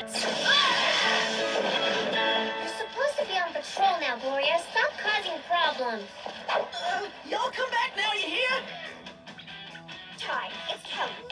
bullets. You're supposed to be on patrol now, Gloria. Stop causing problems. Uh, Y'all come back now, you hear? Ty, it's Kelly.